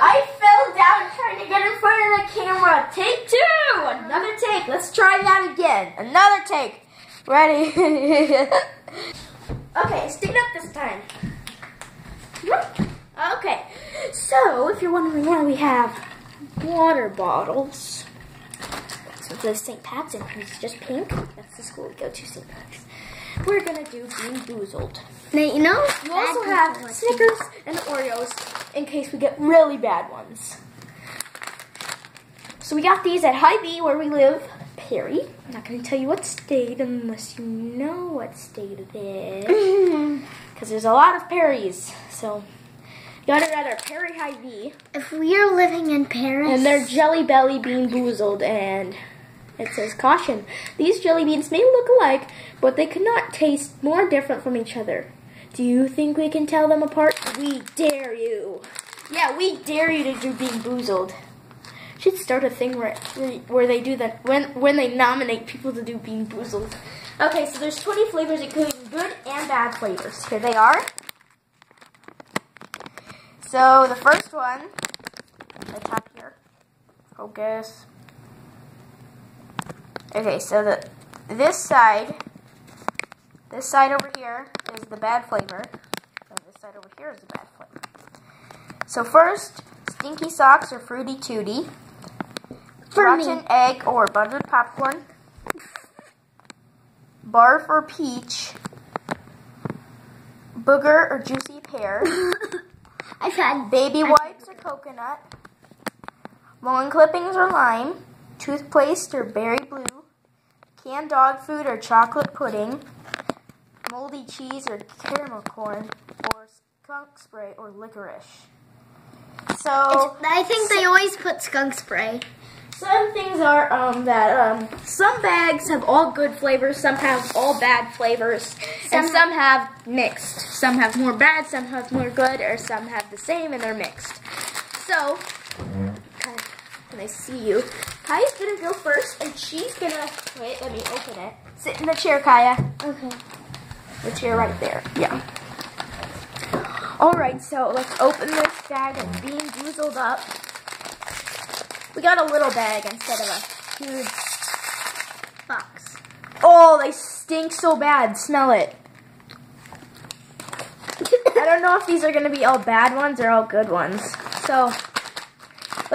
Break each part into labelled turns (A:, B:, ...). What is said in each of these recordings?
A: I fell down trying to get in front of the camera. Take two. Another take. Let's try that again. Another take. Ready? okay, stick it up this time. Okay, so if you're wondering why we have water bottles, so it St. Pat's and it's just pink. That's the school we go to, St. Pat's. We're gonna do Bean Boozled.
B: Now, you know,
A: You also have Snickers and Oreos in case we get really bad ones. So we got these at Hy-Vee where we live, Perry. I'm not going to tell you what state unless you know what state it is.
B: Mm-hmm.
A: Because there's a lot of Perrys. So got it at our Perry Hy-Vee.
B: if we are living in Paris,
A: And they're Jelly Belly Bean Boozled and it says caution. These jelly beans may look alike, but they could not taste more different from each other. Do you think we can tell them apart? We dare you. Yeah, we dare you to do Bean Boozled. Should start a thing where where they do that when when they nominate people to do Bean Boozled. Okay, so there's 20 flavors, including good and bad flavors. Here they are. So the first one, the top here. Focus. Okay, so the this side, this side over here is the bad flavor. And this side over here is the bad flavor. So first, stinky socks or fruity tooty,
B: For me.
A: rotten egg or buttered popcorn, barf or peach, booger or juicy pear,
B: I've had
A: baby wipes or coconut, lawn clippings or lime, toothpaste or berry blue, canned dog food or chocolate pudding, moldy cheese or caramel corn, or skunk spray or licorice. So
B: I think they always put skunk spray.
A: some things are um, that um, some bags have all good flavors, some have all bad flavors, and
B: Some-
A: some have mixed. Some have more bad, some have more good, or some have the same and they're mixed. So, Kai, when I see you, Kaya's gonna go first, and she's gonna wait. Let me open it. Sit in the chair, Kaya.
B: Okay.
A: The chair right there. Yeah. All right, so let's open this bag of Bean Boozled up. We got a little bag instead of a huge
B: Box.
A: Oh, they stink so bad. Smell it. I don't know if these are going to be all bad ones or all good ones. So,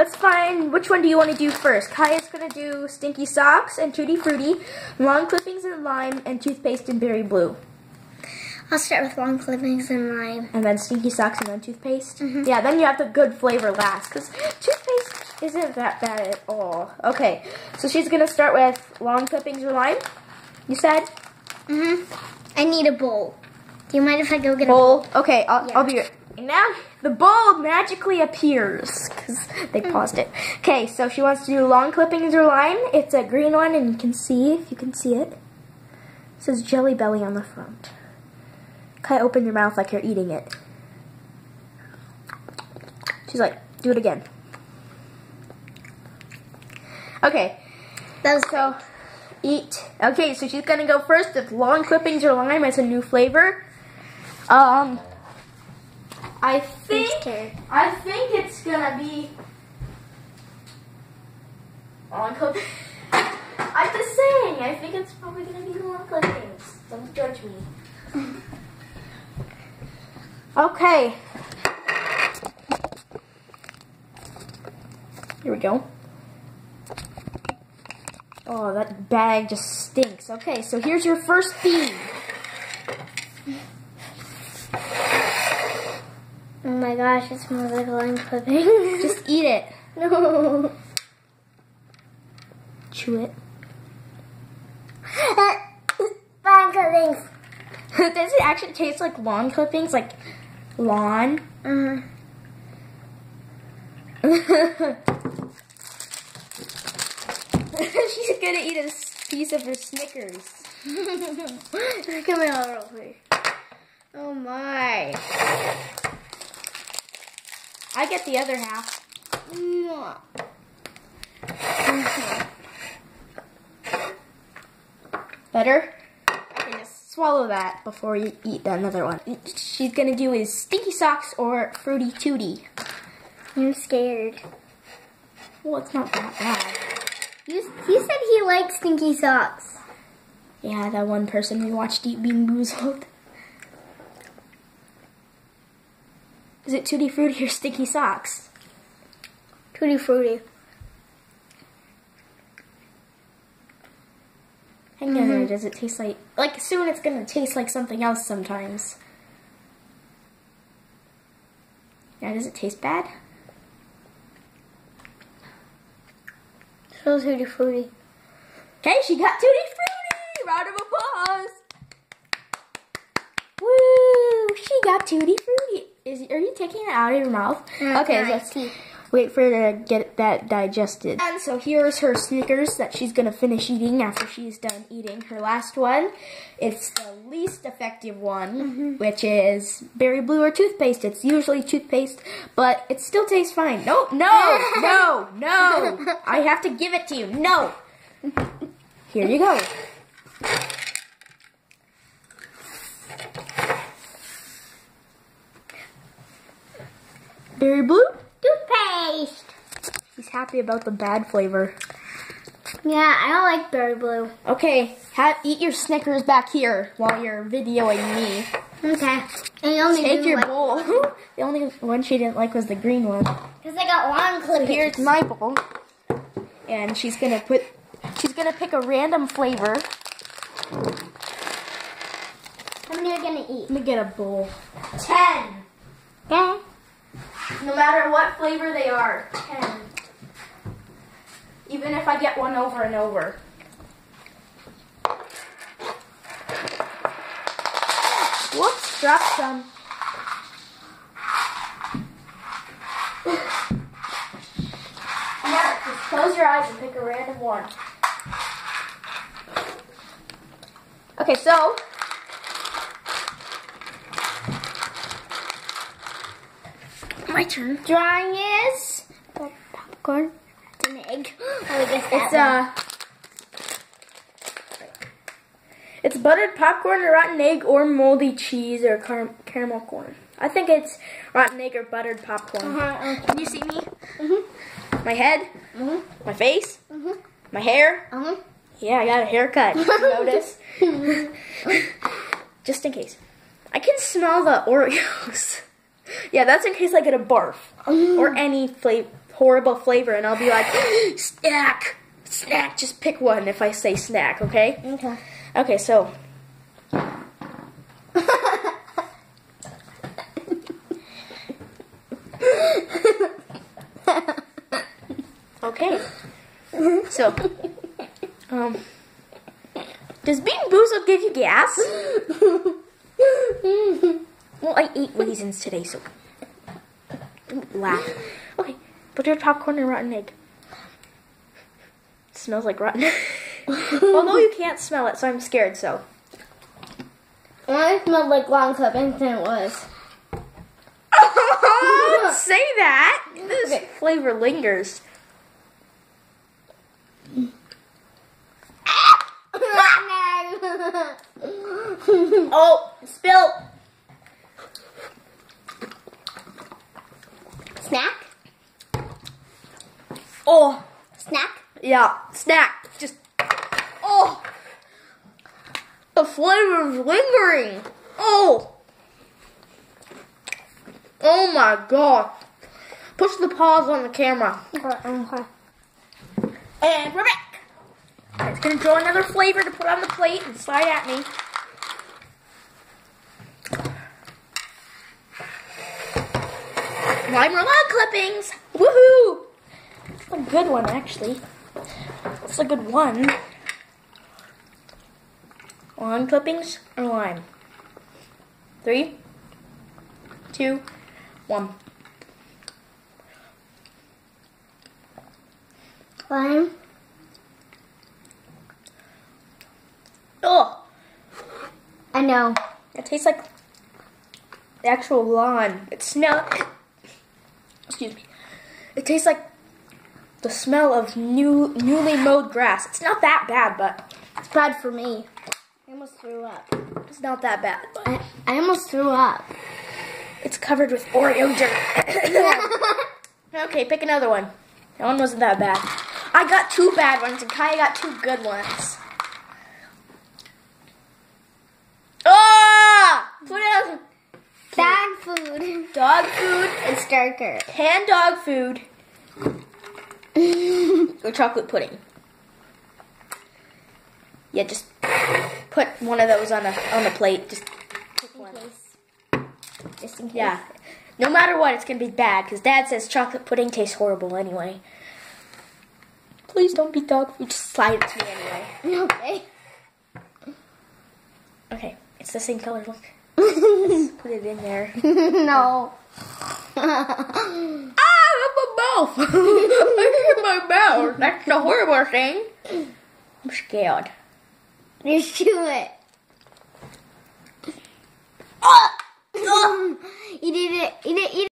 A: let's find which one do you want to do first. Kaya's going to do stinky socks and tutti frutti, long clippings and lime, and toothpaste and berry blue.
B: I'll start with long clippings and lime.
A: And then stinky socks and then toothpaste. Yeah, then you have the good flavor last because toothpaste isn't that bad at all. Okay, so she's going to start with long clippings or lime. You said?
B: Mm hmm I need a bowl. Do you mind if I go get a
A: bowl. Okay, I'll,
B: Yeah.
A: I'll be. Now the bowl magically appears because they paused it. Okay, so she wants to do long clippings or lime. It's a green one, and you can see if you can see it. It says Jelly Belly on the front. Kind of open your mouth like you're eating it. She's like, do it again. Okay,
B: That was
A: so eat. Okay, so she's gonna go first with long clippings or lime as a new flavor. Um, I think
B: It's.
A: I think it's gonna be long clippings. I'm just saying. I think it's probably gonna be long clippings. Don't judge me. Okay. Here we go. Oh, that bag just stinks. Okay, so here's your first bean.
B: Oh my gosh, it smells like lime clipping.
A: Just eat it.
B: no.
A: Chew it.
B: lime clippings.
A: Does it actually taste like lawn clippings? Like lawn?
B: Mhm.
A: She's gonna eat a piece of her Snickers.
B: Come here, real quick. Oh my.
A: I get the other half. Better? Can just swallow that before you eat that another one. She's gonna do is Stinky Socks or Fruity Tooty.
B: I'm scared.
A: Well, it's not that bad.
B: You, he said he likes stinky socks.
A: Yeah, that one person who watched Deep Bean Boozled. Is it Tutti Frutti or Sticky Socks?
B: Tutti frutti.
A: Hang on there, does it taste like... Like, soon it's gonna taste like something else sometimes. Now, does it taste bad?
B: So tutti frutti.
A: Okay, she got Tutti Frutti! Round of applause! Woo! She got Tutti Frutti! Is, are you taking it out of your mouth? okay, let's see. Wait for her to get that digested. And so here's her Snickers that she's gonna finish eating after she's done eating her last one. It's the least effective one, mm-hmm. which is berry blue or toothpaste. It's usually toothpaste, but it still tastes fine. No, no, no, no! I have to give it to you. No! Here you go. Berry blue?
B: Toothpaste.
A: He's happy about the bad flavor.
B: Yeah, I don't like berry blue.
A: Okay, ha eat your Snickers back here while you're videoing me.
B: Okay. And you only
A: Take your
B: like,
A: bowl. the only one she didn't like was the green one.
B: Because I got long
A: So here's my bowl. And she's gonna put, she's gonna pick a random flavor.
B: How many are you going to eat?
A: Let me get a bowl. Ten!
B: Okay.
A: No matter what flavor they are, ten. Even if I get one over and over. Whoops, dropped some. Now, just close your eyes and pick a random one. Okay, so my turn. Drawing is
B: Popcorn. It's an egg. Oh, I guess
A: It's uh It's buttered popcorn, or rotten egg, or moldy cheese, or car- caramel corn. I think it's rotten egg or buttered popcorn.
B: Uh-huh,
A: Can you see me?
B: Mhm.
A: My head,
B: Mhm.
A: my face,
B: Mhm.
A: my hair.
B: Uh-huh.
A: Yeah, I got a haircut. Notice? Just in case. I can smell the Oreos. yeah, that's in case I get a barf or any fla- horrible flavor, and I'll be like, snack, snack. Just pick one if I say snack, okay?
B: Okay.
A: Okay, so okay, so um, does Bean Boozled give you gas? Well, I ate raisins today, so don't laugh. Okay, buttered popcorn and rotten egg. smells like rotten. Although you can't smell it, so I'm scared. So
B: Mine smelled like long clippings and it was.
A: don't say that. This
B: Okay.
A: flavor lingers. Oh, spill.
B: Snack?
A: Oh, Yeah, snack. Just oh, the flavor is lingering. Oh, oh my god. Push the pause on the camera.
B: Okay.
A: And we're back. It's gonna draw another flavor to put on the plate and slide at me. Lime lawn clippings! Woohoo! A good one, actually. It's a good one. Lawn clippings or lime? Three, two, one.
B: Lime?
A: Oh,
B: I know.
A: it tastes like the actual lawn. It smells. Excuse me. It tastes like the smell of new, newly mowed grass. It's not that bad, but
B: It's bad for me. I almost threw up.
A: It's not that bad. but
B: I, I almost threw up.
A: It's covered with Oreo dirt. okay, pick another one. That one wasn't that bad. I got two bad ones and Kaya got two good ones. Ah! Put out
B: Bad food.
A: dog food,
B: And starker.
A: canned dog food, or chocolate pudding. Yeah, just put one of those on a on a plate. Just pick one.
B: Just in case.
A: Yeah. No matter what, it's gonna be bad because Dad says chocolate pudding tastes horrible anyway. Please don't be dog food. Just slide it to me anyway.
B: Okay.
A: Okay, it's the same color. Look, put it in there.
B: no.
A: Look at my mouth. That's the horrible thing. I'm scared.
B: Let's do it.
A: Oh, oh. you did it. You did it.